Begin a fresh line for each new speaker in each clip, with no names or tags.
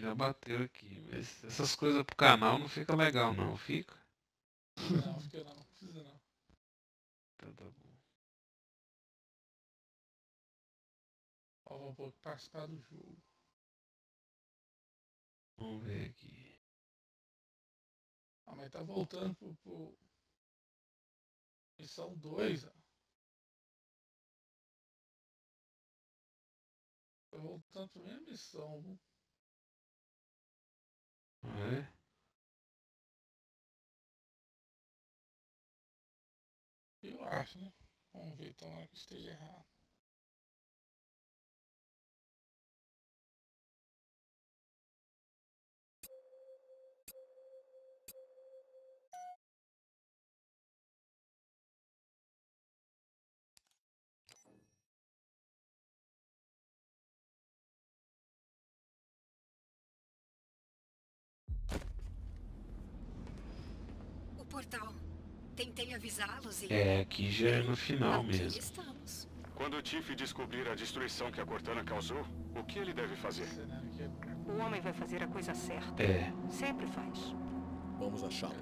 já bateu aqui. Mas essas coisas pro canal não fica legal não, fica?
Não, fica não, não precisa não.
Então tá bom.
Ó, vou participar do jogo.
Vamos ver aqui.
Ah, mas tá voltando pro, pro... Missão 2, ó. Tá voltando pra minha missão, viu?
É?
Eu acho, né? Vamos ver, tomara que esteja errado.
É, aqui já é no final
Aqui
mesmo.
estamos.
Quando o Tiff descobrir a destruição que a Cortana causou, o que ele deve fazer?
O homem vai fazer a coisa certa.
É,
Sempre faz.
Vamos achá-lo.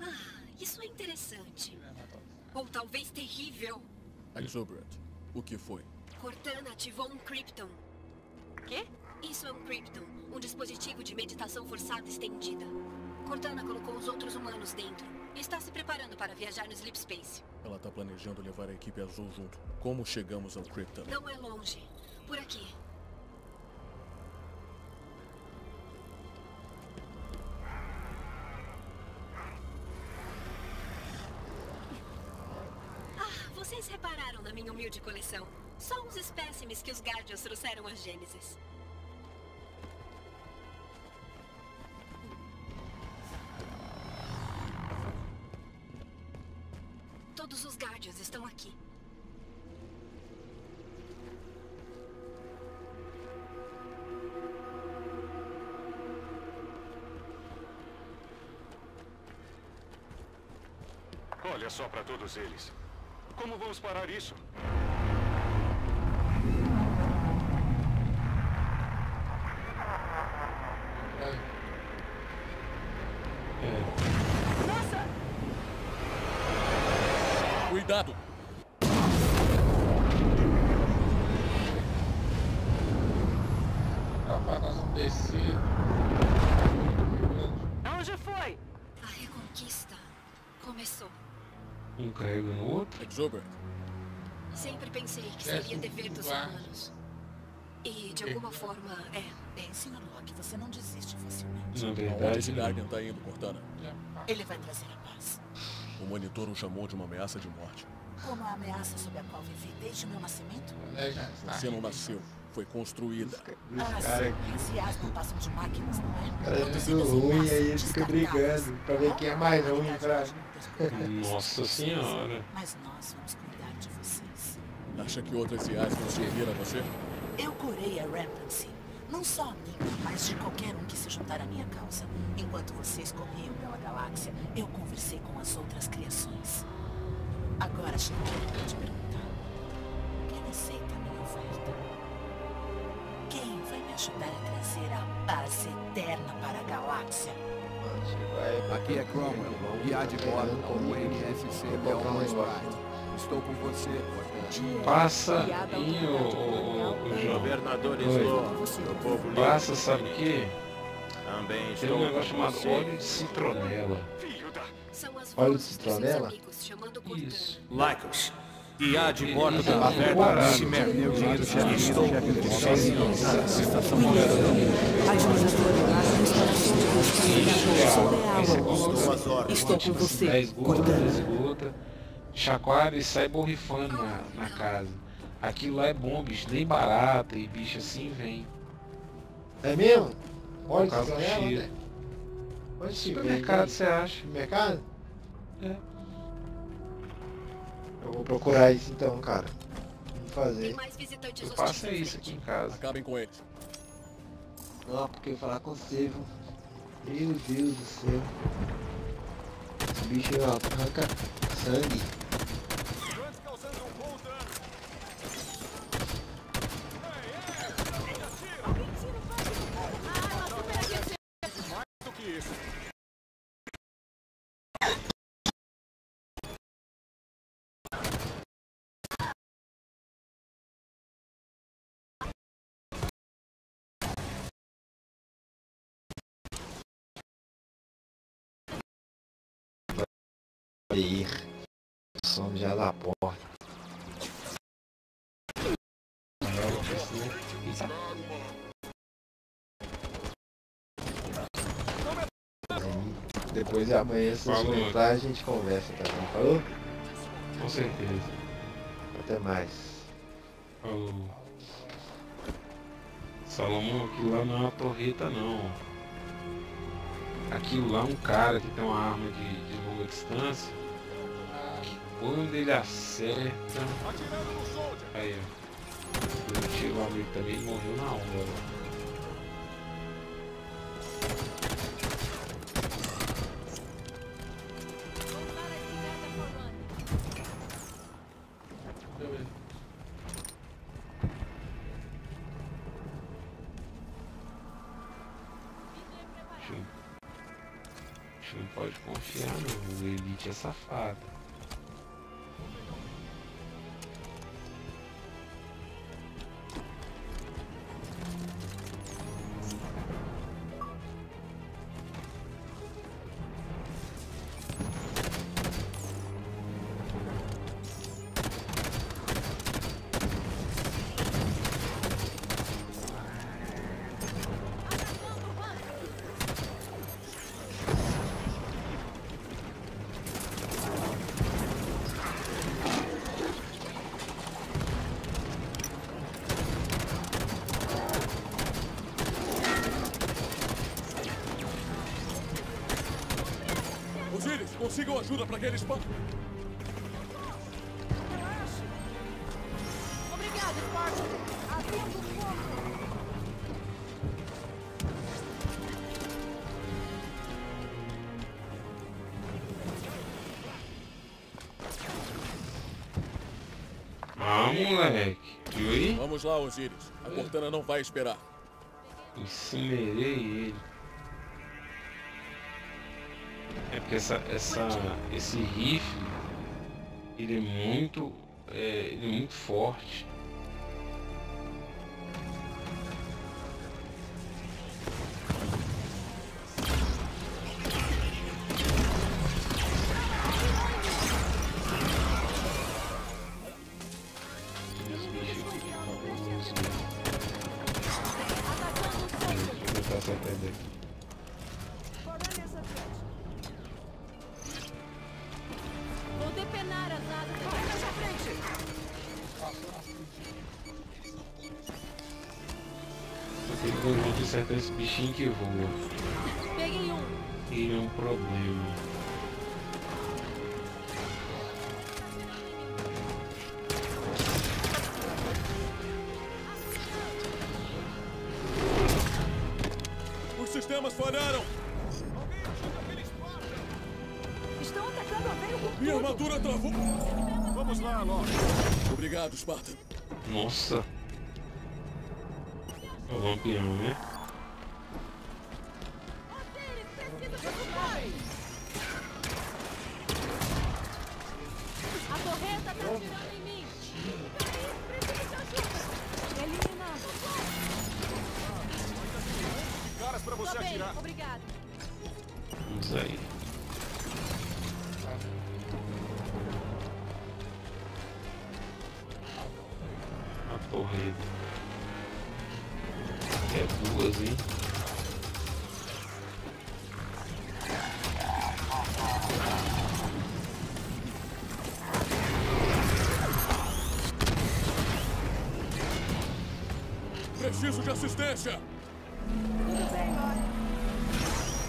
Ah, isso é interessante. Ou talvez terrível.
Exuberant. O que foi?
Cortana ativou um Krypton.
Quê?
Isso é um Krypton, um dispositivo de meditação forçada estendida. Cortana colocou os outros humanos dentro. Está se preparando para viajar no Sleep Space.
Ela tá planejando levar a equipe azul junto. Como chegamos ao Krypton?
Não é longe. Por aqui. Ah, vocês repararam na minha humilde coleção? Só uns espécimes que os Guardians trouxeram a Gênesis.
Parar isso?
É.
Nossa!
Cuidado!
Aonde foi?
A reconquista começou.
Um carrega no outro.
Exuberant.
Pensei que
Desce
seria dever dos humanos. E de alguma forma é.
Bem, Sr. Locke, você não desiste facilmente.
Na
Aonde
verdade.
Guardian tá indo, Cortana?
Pá.
Ele vai trazer a paz.
O monitor o chamou de uma ameaça de morte.
Como a ameaça sob a qual vivi desde meu nascimento?
Está.
Você não nasceu. Foi construída.
Ah, sim, não passam de máquinas, não é?
cara é tudo ruim aí eles ficam
descartáveis.
brigando pra ver quem é mais ruim pra.
Nossa senhora.
Mas nós vamos.
Acha que outras IAs vão servir a você?
Eu curei a Rampancy. Não só a minha, mas de qualquer um que se juntar à minha causa. Enquanto vocês corriam pela galáxia, eu conversei com as outras criações. Agora chegou a te perguntar. Quem aceita a minha oferta? Quem vai me ajudar a trazer a paz eterna para a galáxia?
Aqui é Cromwell, guia de bordo ao NSC Belmont Pride. Estou com você.
Passa em o, o, o João.
Governador
Oi.
Sloan, do povo.
Passa, sabe o quê?
Também
Tem um negócio chamado óleo de citronela.
Filho da...
São as
Olha o
vozes dos seus
citronela.
Isso.
Lycos, guia de bordo
Isso é
da
muito barato.
Cimer. Estou com você. Suas ordens.
Estou com você.
Esgota, chacoalha e sai borrifando na, na casa. Aquilo lá é bom, bicho, nem barata e bicho assim vem.
É mesmo? Olha aí,
cheiro.
né? Onde se vende?
Supermercado você acha?
Mercado?
É.
Eu vou procurar isso então, cara. Vamos fazer.
Eu faço isso aqui em casa.
Acabem com eles.
Não, porque eu falar com você, viu? Meu Deus do céu. Esse bicho arranca sangue. ir Som já da porta. Aí, depois de amanhã, se entrar, a gente conversa também. Falou?
Com certeza.
Até mais.
Falou. Salomão, aquilo lá não é uma torreta não. Aquilo lá é um cara que tem uma arma de, de longa distância. Quando ele acerta. Aí, ó. O amigo também morreu na hora.
Consigam ajuda para aquele spam.
Obrigado, Spartan. Abrindo fogo.
Ah, moleque. Viu aí?
Vamos lá, Osiris. A Cortana não vai esperar.
Incinerei ele. Porque essa, essa, esse rifle, ele é muito, é, ele é muito forte.
Spartan.
Nossa. É o lampião, né?
A torreta tá em mim. Preciso de ajuda. Eliminado.
Caras pra você
Tô bem,
atirar.
obrigado.
Vamos aí. A torreta. É duas, hein?
Preciso de assistência.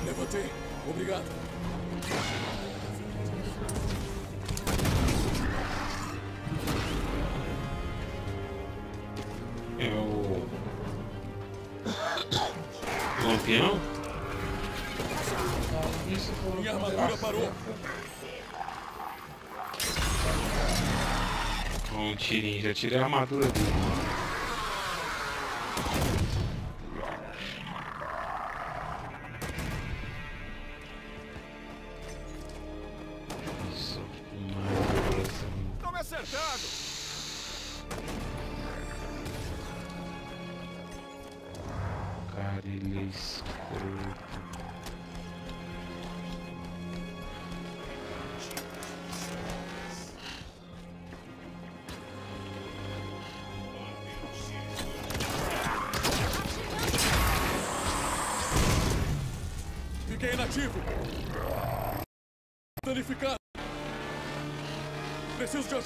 Levantei. Obrigado.
Tirei a armadura dele.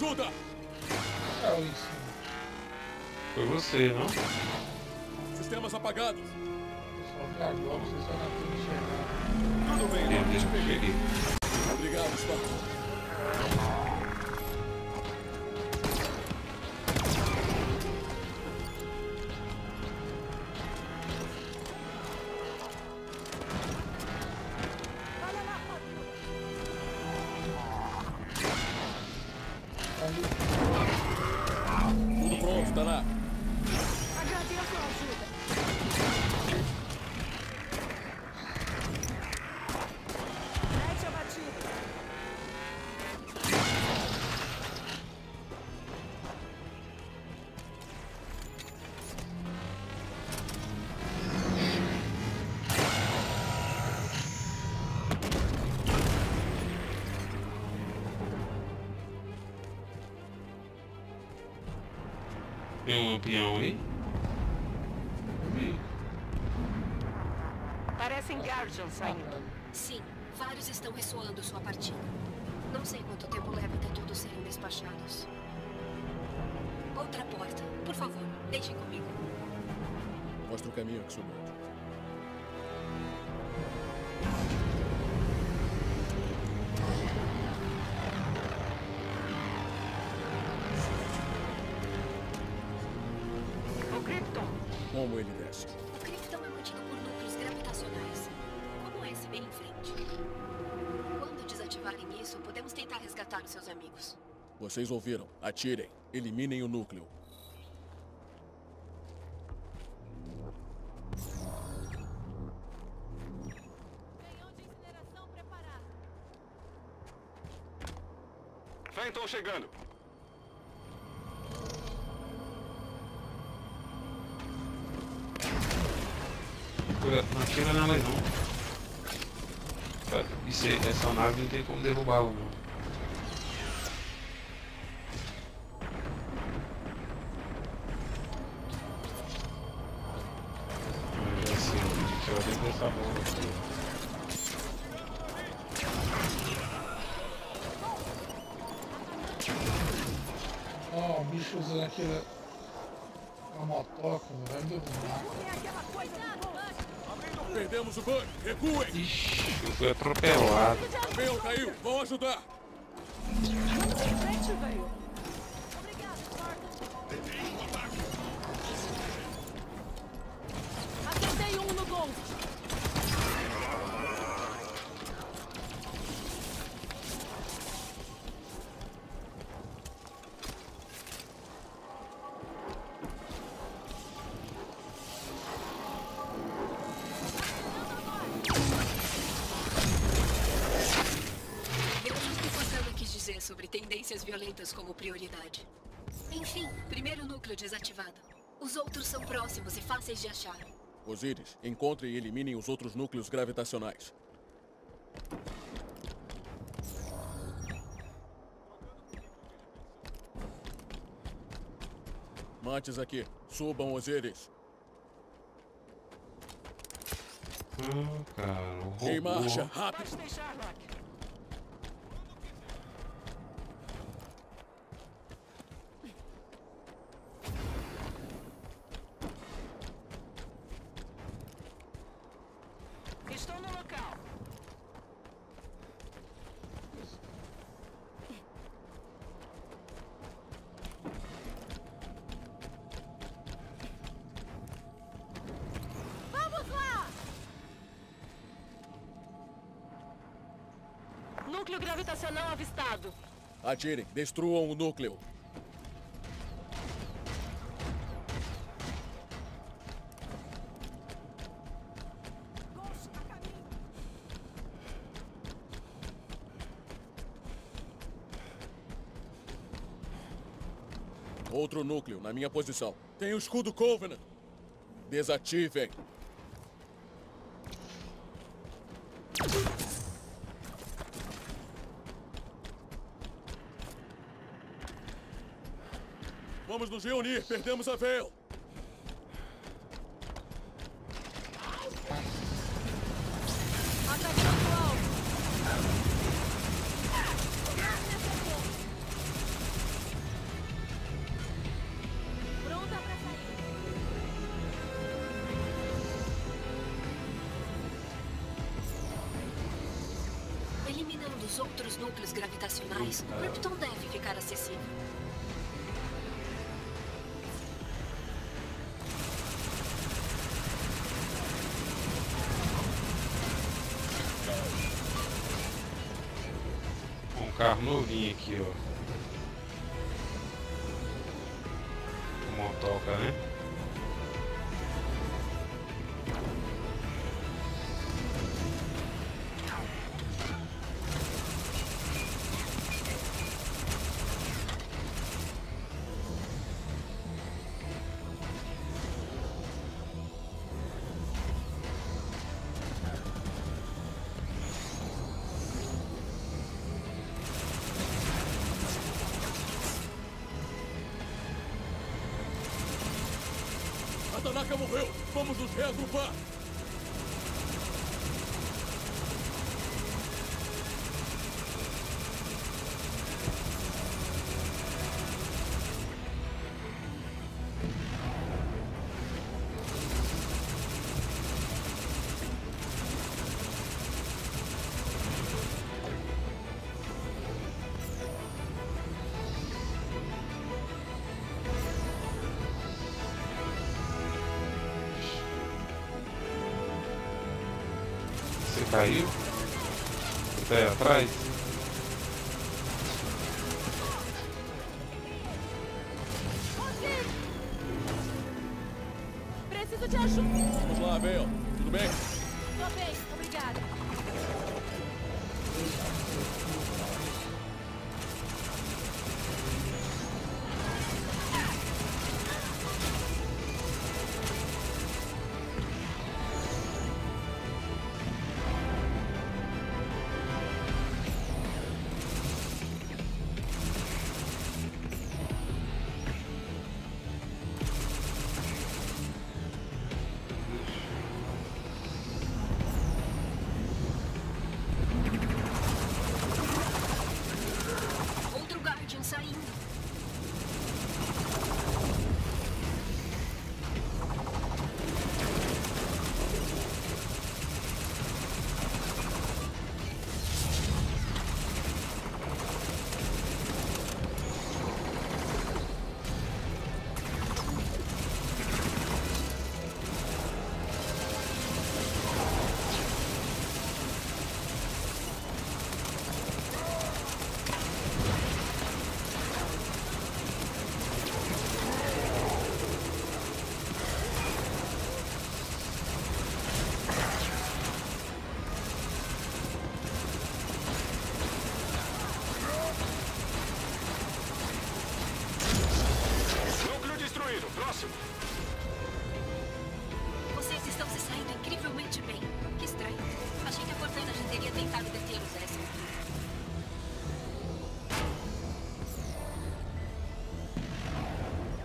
Preciso de
Tem um peão aí?
Parecem Guardians saindo.
Sim, vários estão ressoando sua partida. Não sei quanto tempo leva até todos serem despachados. Outra porta. Por favor, deixem comigo.
Mostra o caminho, Aksumoto. Como ele desce?
O Krypton é mantido por núcleos gravitacionais. Como esse bem em frente. Quando desativarem isso, podemos tentar resgatar os seus amigos.
Vocês ouviram. Atirem. Eliminem o núcleo.
Canhão de incineração preparado.
Fenton chegando.
Não atira nela aí, não. Isso, aí, essa nave não tem como derrubá-la, não. Fui atropelado.
Venham, caiu. Vão ajudar. Osíris, encontrem e eliminem os outros núcleos gravitacionais. Mantes aqui. Subam, Osíris.
Ah, cara,
Em marcha, rápido.
Pode deixar, Rock. Estou no local. Vamos lá! Núcleo gravitacional avistado.
Atirem. Destruam o núcleo. outro núcleo na minha posição. Tem o escudo Covenant. Desativem. Vamos nos reunir. Perdemos a Veil.
Carro novinho aqui, ó.
A Tanaka morreu. Vamos nos reagrupar.
Você tá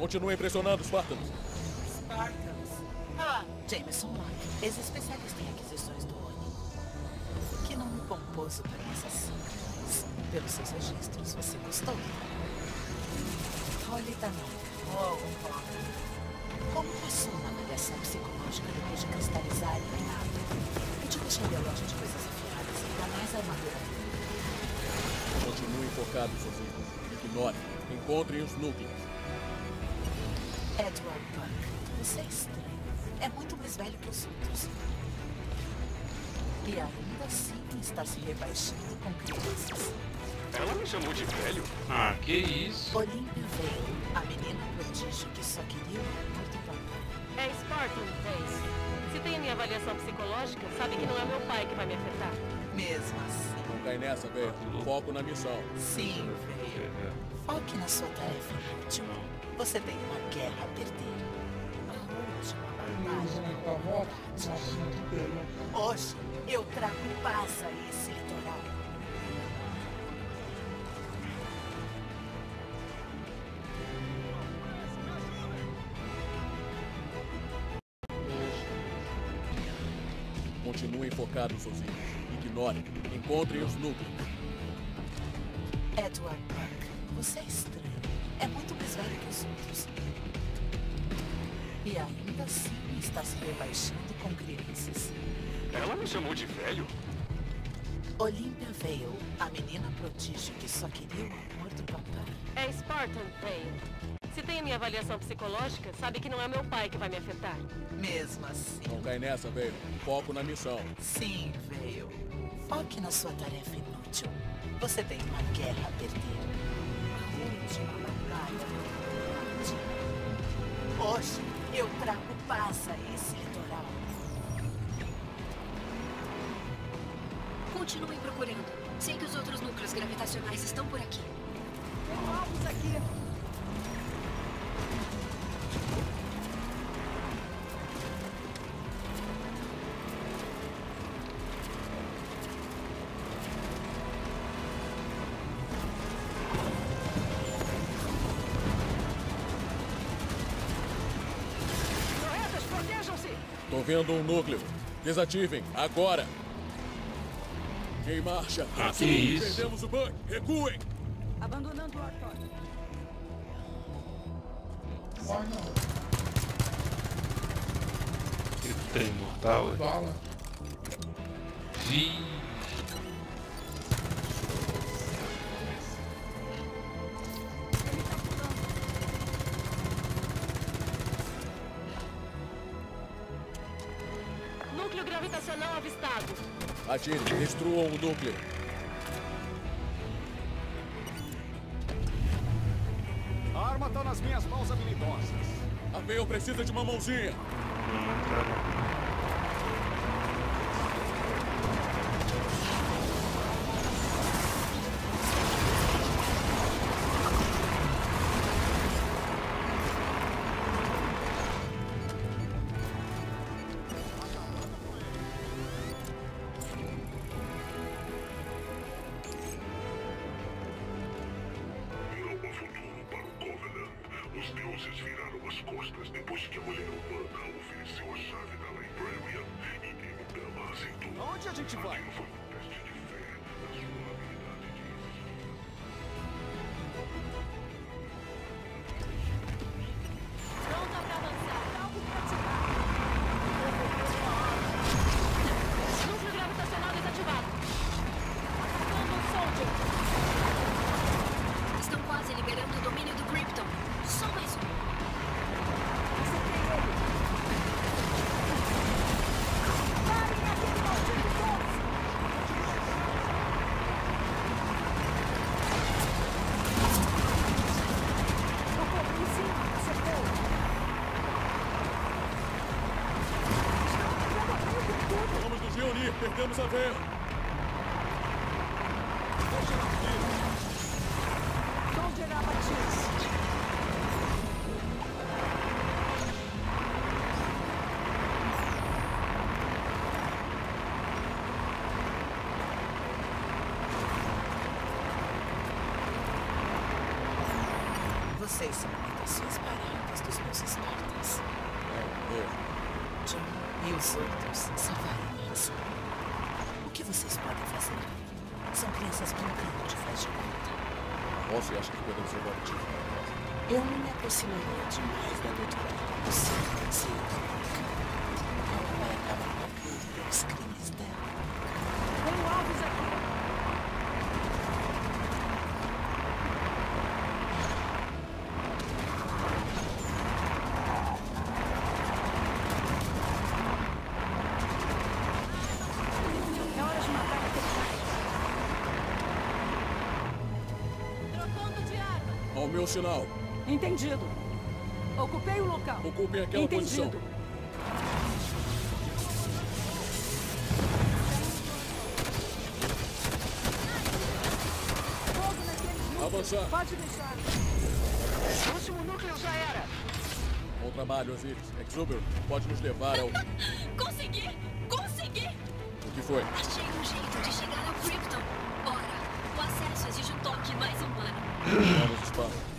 Continuem pressionando, Spartans.
Spartans. Ah, Jameson Locke, ex-especialista em aquisições do ONI. Que nome pomposo para. Mas, pelos seus registros, você gostou do trabalho. Oh, oh. Como passou na avaliação psicológica depois de cristalizar e eliminado? Eu te deixaria longe de coisas afiadas, ainda mais armadura.
Continuem focados, seus irmãos. Ignorem. Encontrem os núcleos.
Edward Buck, você é estranho. É muito mais velho que os outros. E ainda assim está se rebaixando com crianças.
Ela me chamou de velho.
Ah, que isso?
Olímpia veio, a menina prodígio que só queria o amor do papai.
É Spartan, é isso. Se tem a minha avaliação psicológica, sabe que não é meu pai que vai me afetar.
Mesmo assim,
Não cai nessa, Veil. Foco na missão.
sim, veio. Foque na sua tarefa útil. Você tem uma guerra a perder. Hoje eu trago paz a esse litoral.
Continuem focados sozinhos. Ignorem. Encontrem os núcleos.
Edward Park, você é estranho. É muito que os outros. E ainda assim está se rebaixando com crianças.
Ela me chamou de velho?
Olympia Vale, a menina prodígio que só queria o amor do papai.
É Spartan Vale. Se tem a minha avaliação psicológica, sabe que não é meu pai que vai me afetar.
Mesmo assim.
Não cai nessa, Veio. Foco na missão.
Sim, Vale. Foque na sua tarefa inútil. Você tem uma guerra a perder. A última. Hoje eu trago paz a esse litoral.
Continuem procurando. Sei que os outros núcleos gravitacionais estão por aqui.
Tem alvos aqui.
Tô vendo um núcleo. Desativem, agora! Em marcha!
Ah, que
Sim,
isso?
Perdemos o banco! Recuem!
Abandonando o
não.
Ele tá imortal, é?
Bala.
Vixe.
Atirem, destruam o núcleo.
A arma tá nas minhas mãos habilidosas.
A Veio precisa de uma mãozinha. Perdemos a Veio.
Soldier abatido.
Vocês são imitações baratas dos meus Espartans. John e os outros salvaram
Você acha que podemos levar o casa?
Eu não me aproximaria demais da doutora Lucy se
Meu sinal.
Entendido. Ocupei o local.
Ocupem aquela
Entendido.
posição. Avançar.
Pode deixar.
Último núcleo já era.
Bom trabalho, Osiris. Exuber, pode nos levar ao...
Consegui! Consegui!
O que foi?
Achei um jeito de chegar ao Krypton. Ora, o acesso exige um toque mais humano.
Vamos, Spartan.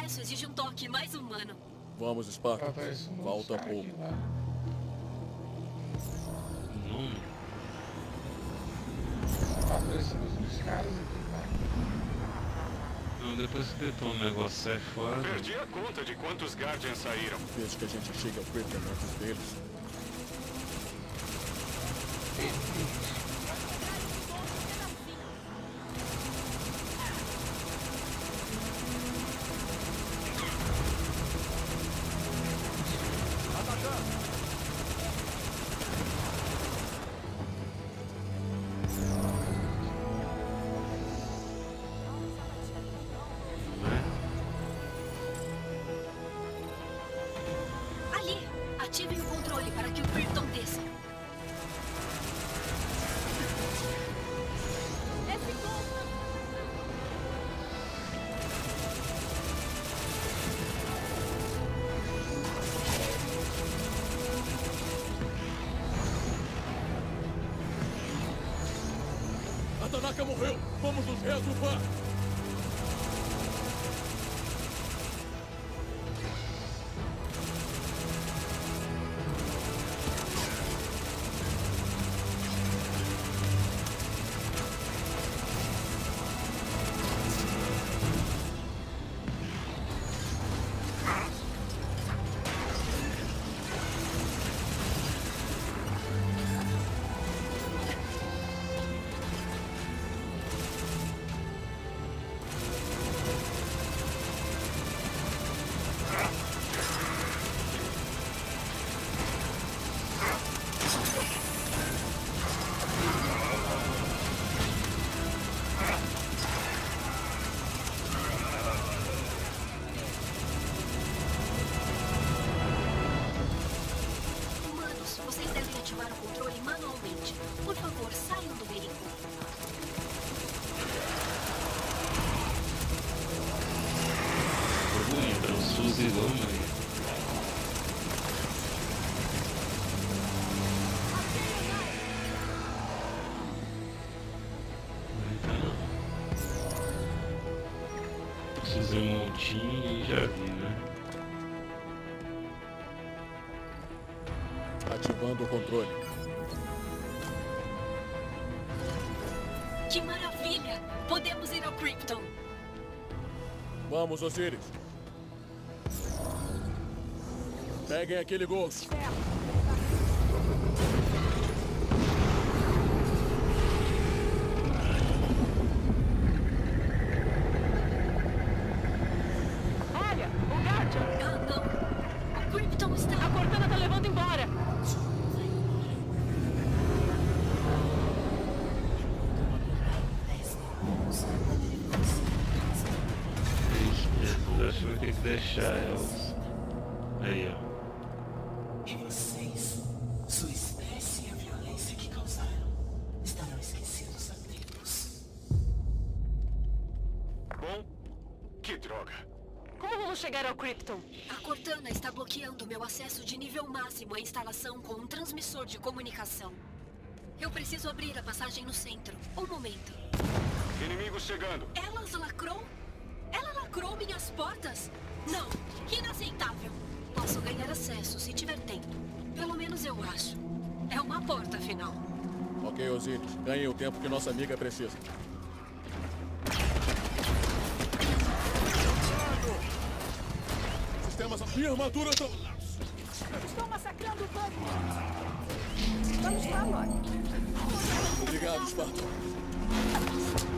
Acesso exige um toque mais humano.
Vamos, Spartacus.
Pra isso não
Falta pouco.
aqui, né?
Não.
Tá aparecendo os outros caras aqui, né?
Não, depois que detona o negócio sai fora.
Perdi a conta de quantos Guardians saíram.
Desde que a gente chegue ao Krypton antes deles.
Que maravilha! Podemos ir ao Krypton.
Vamos, Osiris. Peguem aquele gol.
Olha,
máximo à instalação com um transmissor de comunicação. Eu preciso abrir a passagem no centro. Um momento.
Inimigos chegando.
Elas lacrou? Ela lacrou minhas portas? Não, inaceitável. Posso ganhar acesso se tiver tempo. Pelo menos eu acho. É uma porta, afinal.
Ok, Osiris. Ganhem o tempo que nossa amiga precisa. Sistemas e armadura estão...
Estou massacrando o bug! Vamos lá, Lore.
Obrigado, Spartan.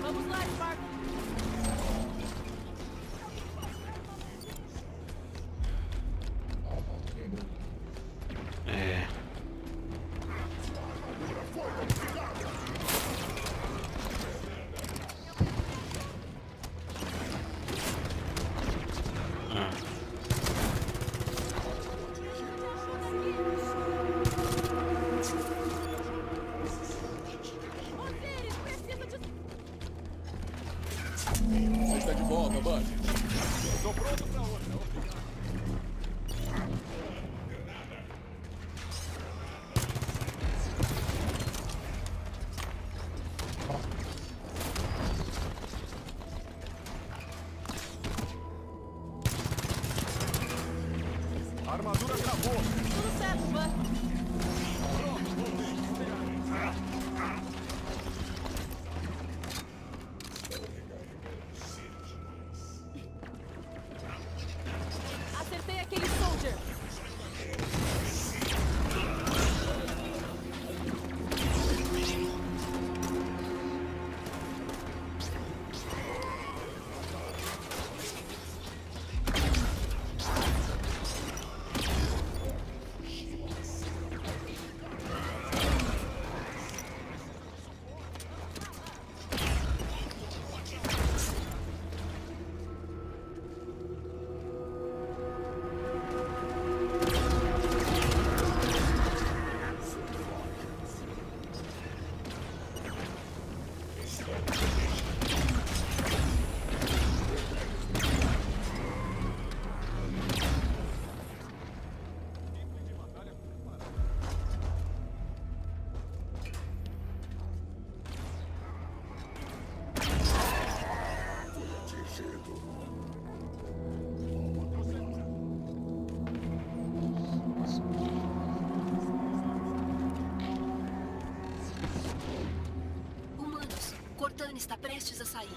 Está prestes a sair.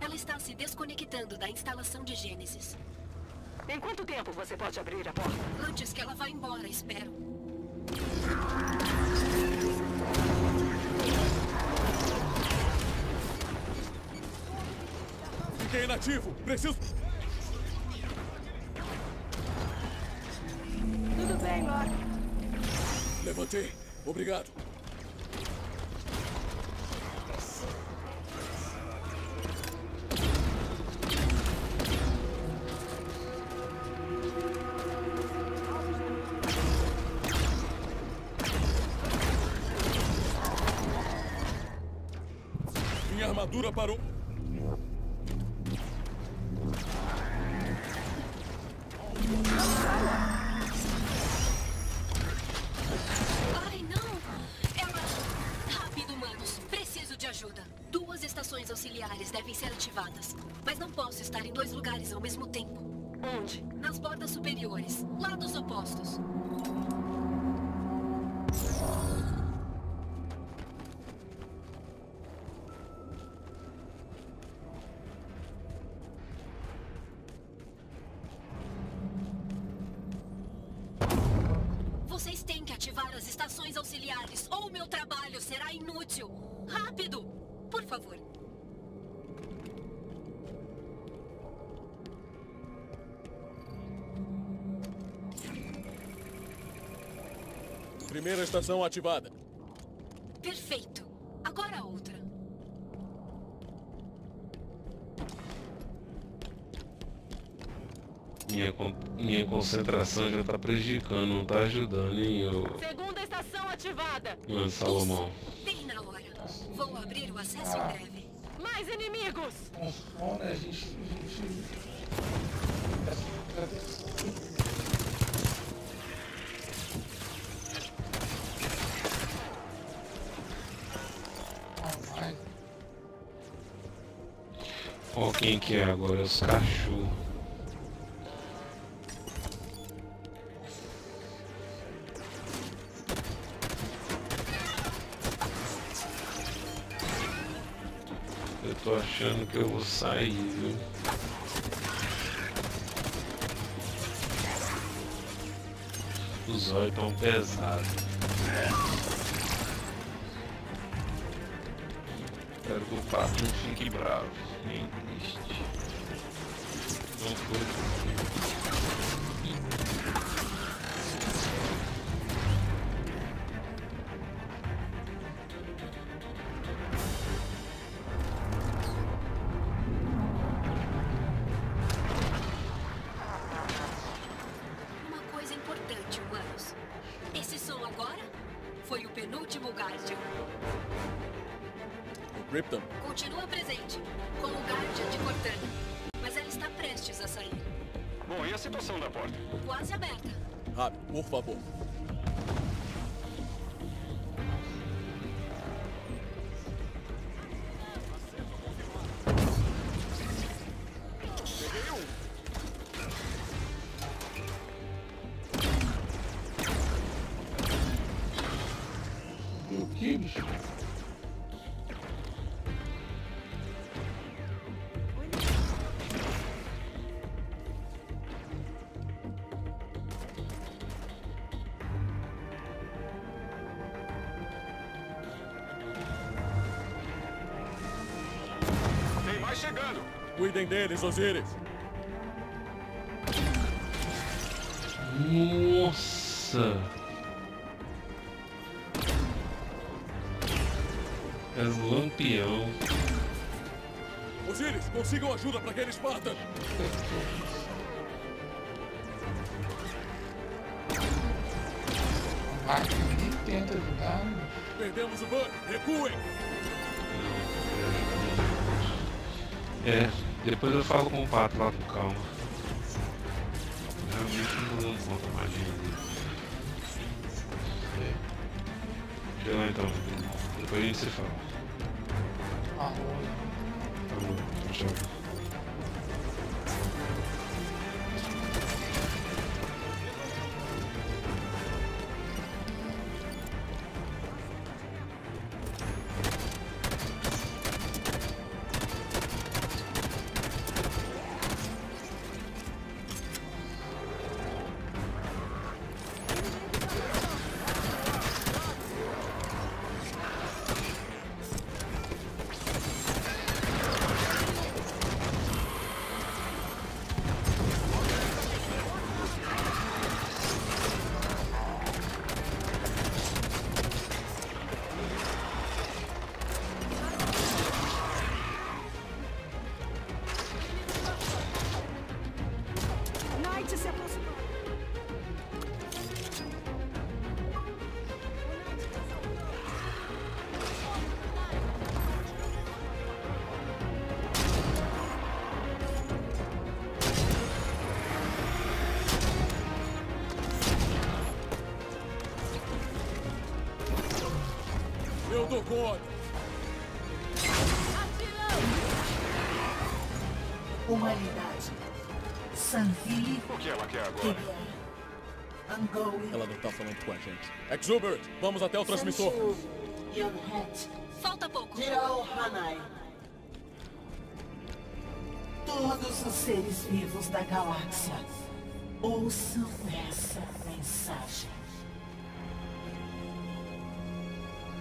Ela está se desconectando da instalação de Gênesis.
Em quanto tempo você pode abrir a porta?
Antes que ela vá embora, espero.
Fiquei inativo. Preciso...
Tudo bem, Locke.
Levantei. Obrigado.
Estar em dois lugares ao mesmo tempo.
Onde?
Nas bordas superiores, lados opostos.
Primeira estação ativada.
Perfeito. Agora a outra.
Minha, con- minha concentração já tá prejudicando, não tá ajudando, hein, ô.
Segunda estação ativada.
Mano, Salomão.
Bem na hora. Vou abrir o acesso em breve.
Mais inimigos.
Com fome a gente. A gente...
que é agora, os cachorros. Eu tô achando que eu vou sair, viu? Os olhos tão pesados. Espero que o pato não fique bravo, nem triste. Não foi.
Cuidem deles, Osiris.
Nossa! É lampião.
Osiris, consigam ajuda para aquele Spartan.
A máquina nem tenta ajudar?
Perdemos o Bug. Recuem.
É, depois eu falo com o pato lá com calma. Realmente não dou conta dele. É. Deixa lá então, depois a gente se fala.
Falou.
Falou, tchau.
Gente. Exuberant, vamos até o transmissor.
Falta pouco.
Hanai. Todos os seres vivos da galáxia ouçam essa mensagem.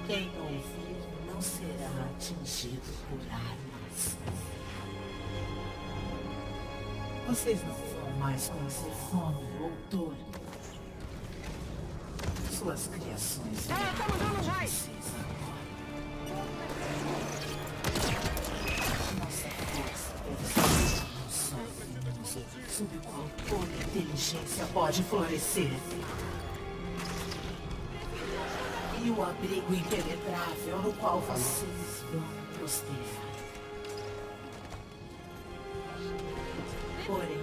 Quem ouvir não será atingido por armas. Vocês não vão mais conhecer fome ou dor. Suas criações.
Tá mandando um raio.
Nossa força deve ser sonho sob o qual toda inteligência pode florescer. E o abrigo impenetrável no qual vocês vão prosperar. Porém,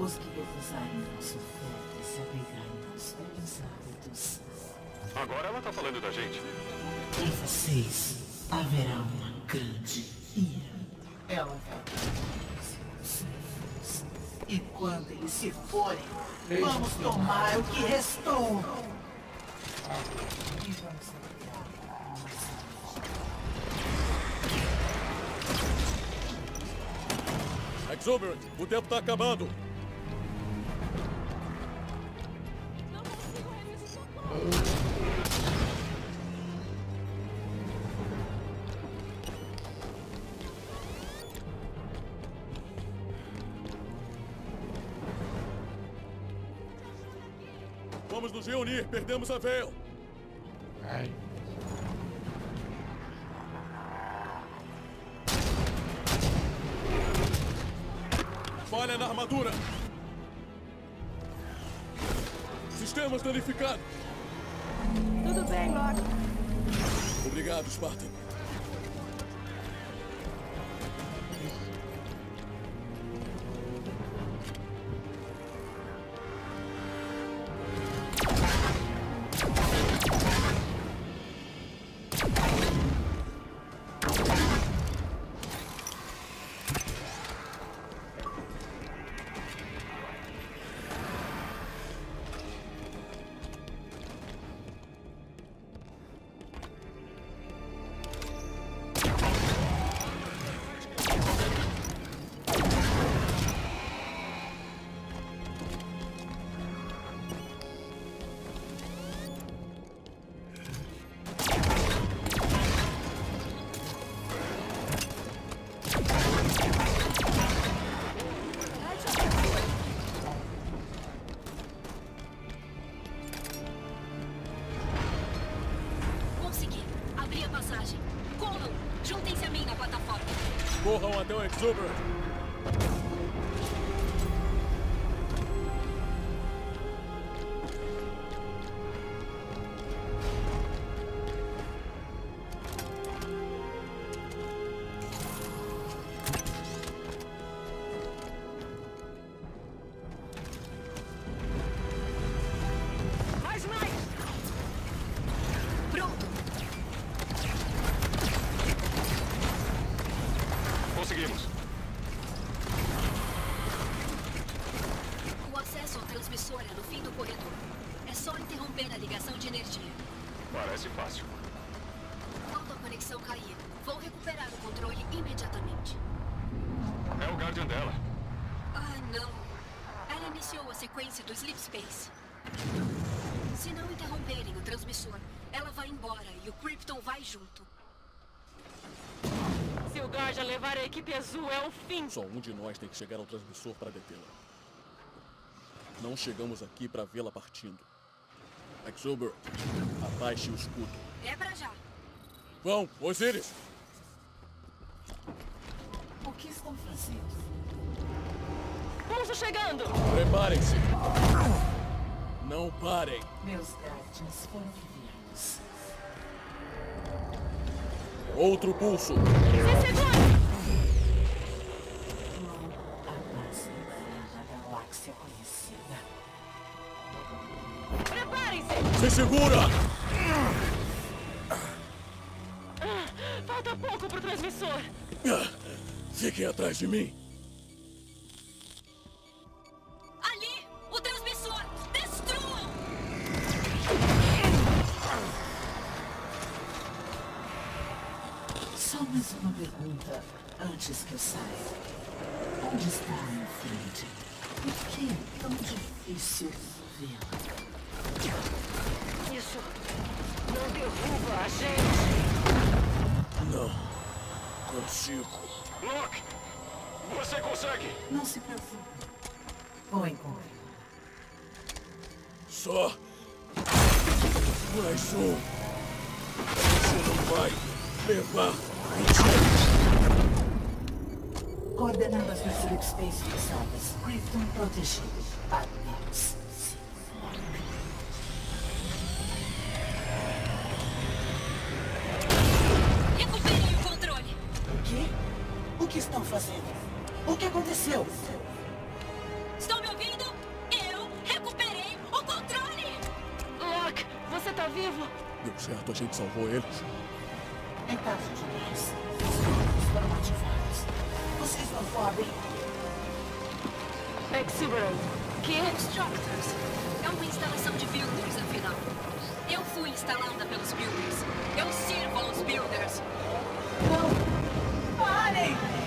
os que recusarem nossa oferta e se apegarem aos velhos hábitos,
Agora ela tá falando da gente.
em vocês haverá uma grande ira. Ela vai os filhos. E quando eles se forem, vamos tomar o que restou. E vamos
Exuberant, o tempo tá acabando. Vamos nos reunir, perdemos a Veil.
Vai.
Falha na armadura. Sistemas danificados.
Tudo bem, Locke.
Obrigado, Spartan.
Zuber. Interromper a ligação de energia.
Parece fácil.
Quando a conexão cair, vou recuperar o controle imediatamente.
É o Guardian dela.
Ah, não. Ela iniciou a sequência do Sleep Space. Se não interromperem o transmissor, ela vai embora e o Krypton vai junto.
Se o Guardian levar a equipe azul, é o fim.
Só um de nós tem que chegar ao transmissor para detê-la. Não chegamos aqui para vê-la partindo. Exuberant, abaixe o escudo.
É pra já.
Vão, Osiris!
O que estão fazendo?
Pulso chegando!
Preparem-se! Não parem!
Meus Guardians foram enviados.
Outro pulso!
Se segure!
Se segura!
Ah, Falta pouco pro transmissor.
Ah, Fiquem atrás de mim! Vai levar.
Coordenadas do Space fixadas. Krypton protegido. Adeus.
Recuperem o controle!
O quê? O que estão fazendo? O que aconteceu?
Estão me ouvindo? Eu recuperei o controle!
Locke, você tá vivo?
Deu certo, a gente salvou eles.
Não podem.
Exuberant. Que?
Constructors. É uma instalação de builders, afinal. Eu fui instalada pelos builders. Eu sirvo aos builders.
Não! Parem!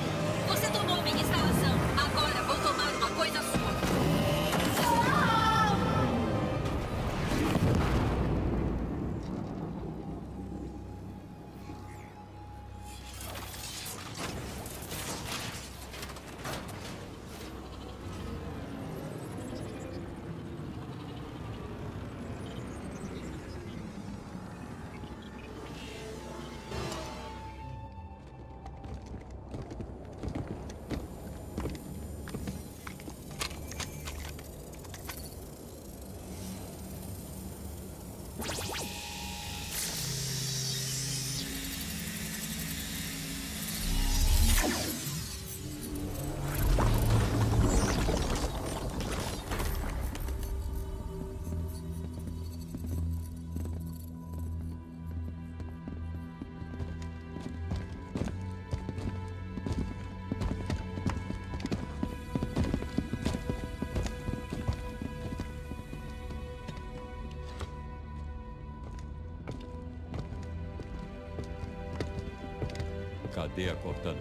Cortana?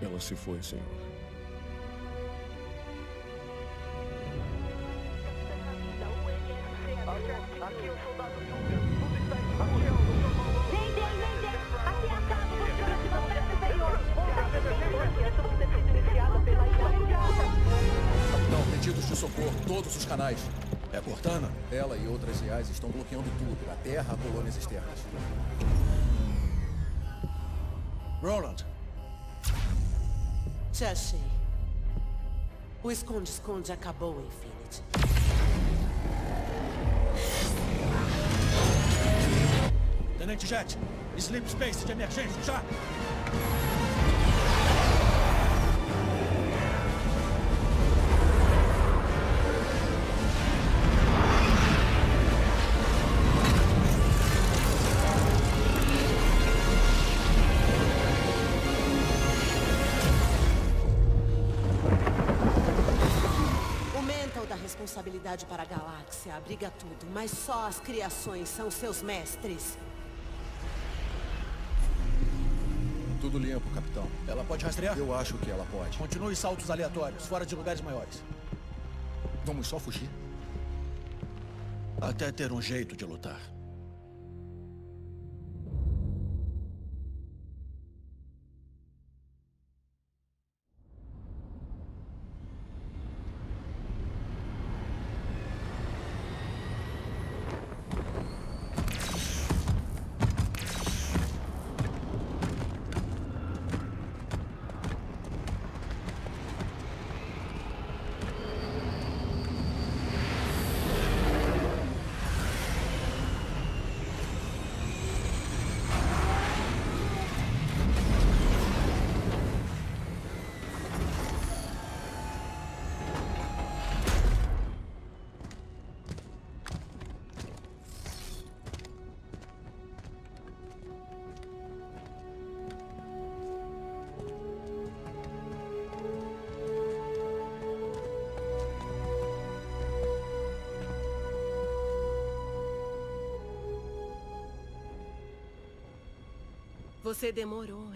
Ela se foi, senhor.
Capitão, pedidos de socorro, todos os canais. É a Cortana? Ela e outras IAs estão bloqueando tudo, da Terra a colônias externas. Roland.
Te achei. O esconde-esconde acabou, Infinity.
Tenente Jet, Sleep Space de emergência, já!
Para a galáxia abriga tudo, mas só as criações são seus mestres.
Tudo limpo, capitão. Ela pode rastrear? Eu acho que ela pode. Continue saltos aleatórios, fora de lugares maiores. Vamos só fugir? Até ter um jeito de lutar.
Você demorou?